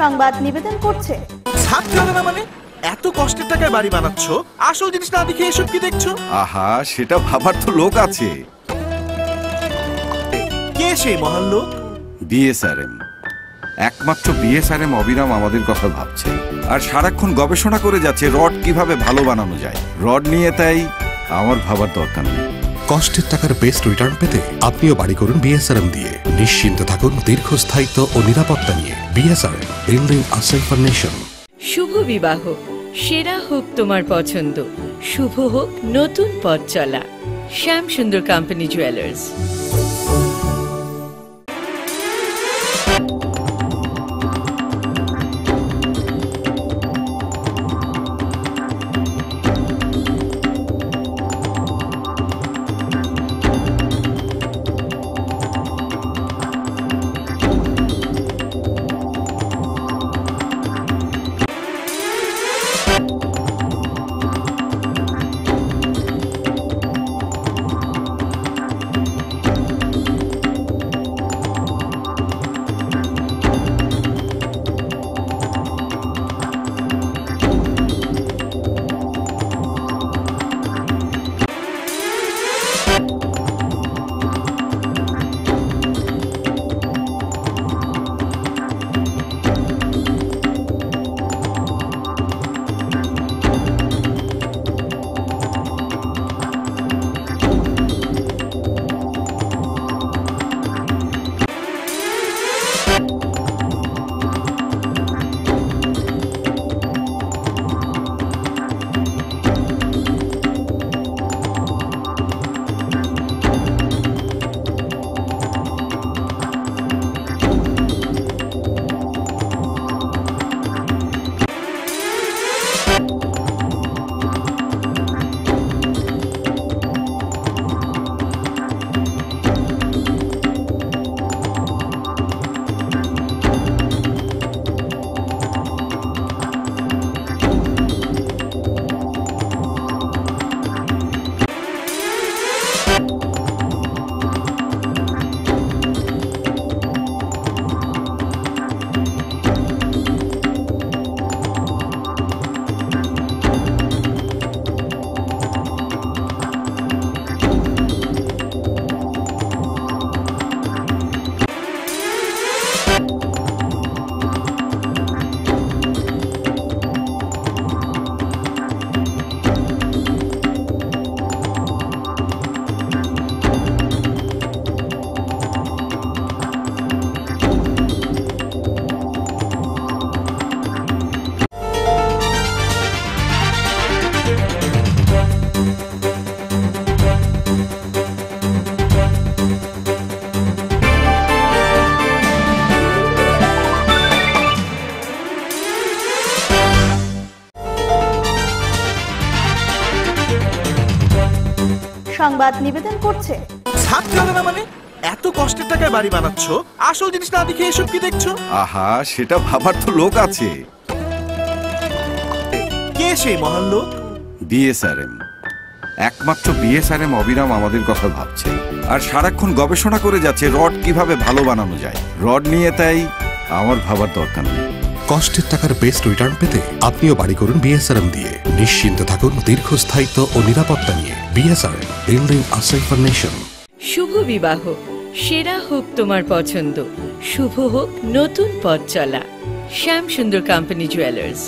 সংবাদ নিবেদন করছে। না মানে? এত কষ্টের টাকায় বাড়ি বানাচ্ছ আসল জিনিস না দেখে এসব কি দেখছ? আহা সেটা ভাবার তো লোক আছে। কে সেই মহান লোক? বিএসআরএম একমাত্র বিএসআরএম অবিরাম আমাদের কথা ভাবছে। আর সারাক্ষণ গবেষণা করে যাচ্ছে রড কীভাবে ভালো বানানো যায়। রড নিয়ে তাই আমার ভাবার দরকার নেই। কষ্টের টাকার বেস্ট রিটার্ন পেতে আপনিও বাড়ি করুন বিএসআরএম দিয়ে। নিশ্চিন্ত থাকুন দীর্ঘস্থায়িত্ব ও নিরাপত্তা নিয়ে। BSRM building a safer nation শুভ বিবাহ। সেরা হোক তোমার পছন্দ। শুভ হোক নতুন পথ চলা। শ্যাম সুন্দর কোম্পানি জুয়েলার্স সংবাদ নিবেদন করছে। না মানে? এত কষ্টের টাকায় বাড়ি বানাচ্ছ আসল জিনিস না দেখে এসব কি দেখছ? আহা সেটা ভাবার তো লোক আছে। কে সেই মহান লোক? বিএসআরএম একমাত্র বিএসআরএম অবিরাম আমাদের কথা ভাবছে। আর সারাক্ষণ গবেষণা করে যাচ্ছে রড কীভাবে ভালো বানানো যায়। রড নিয়ে তাই আমার ভাবার দরকার নেই। কষ্টের টাকার বেস্ট রিটার্ন পেতে আপনিও বাড়ি করুন বিএসআরএম দিয়ে। নিশ্চিন্ত থাকুন দীর্ঘস্থায়িত্ব ও নিরাপত্তা নিয়ে। শুভ বিবাহ, সেরা হোক তোমার পছন্দ, শুভ হোক নতুন পথ চলা। শ্যাম সুন্দর কোম্পানি জুয়েলার্স